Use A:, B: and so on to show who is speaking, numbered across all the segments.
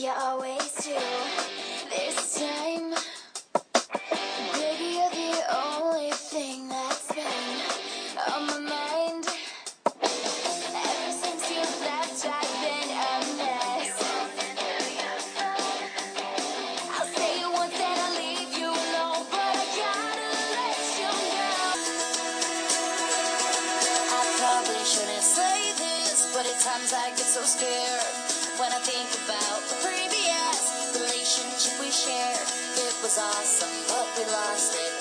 A: you always do. This time Baby, you're the only thing that's been on my mind. Ever since you left, I've been a mess. I'll say it once and I'll leave you alone But I gotta let you know
B: I probably shouldn't say this But at times I get so scared. sauce, but we lost it.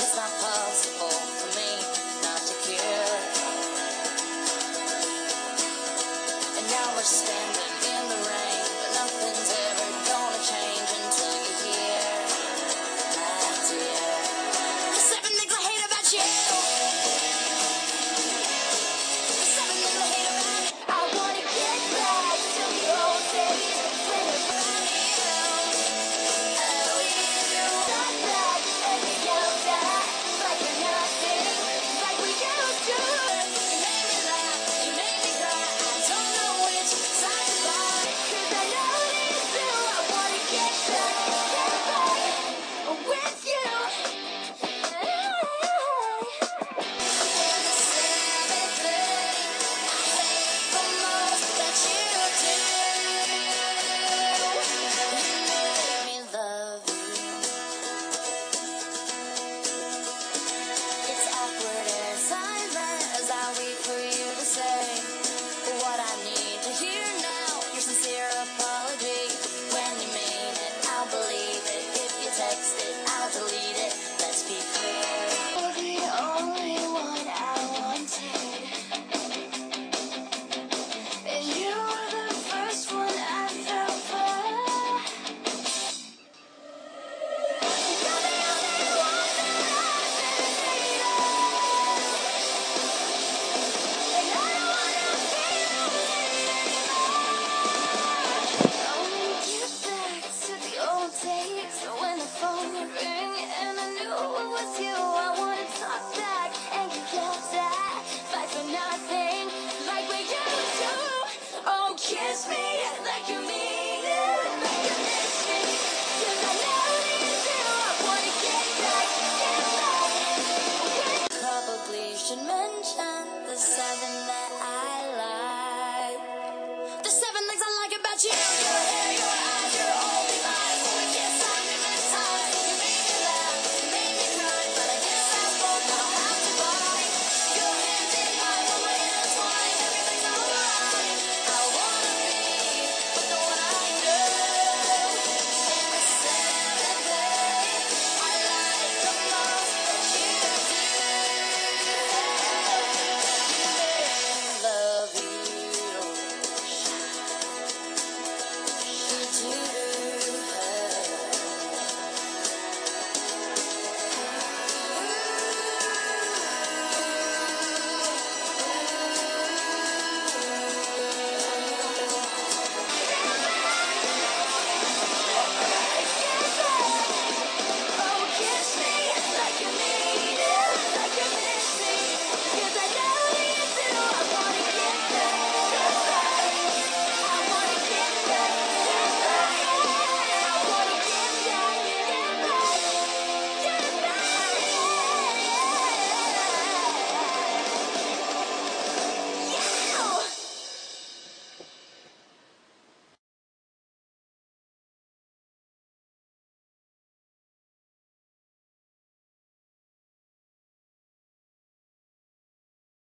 B: watching. Your hair, your eyes.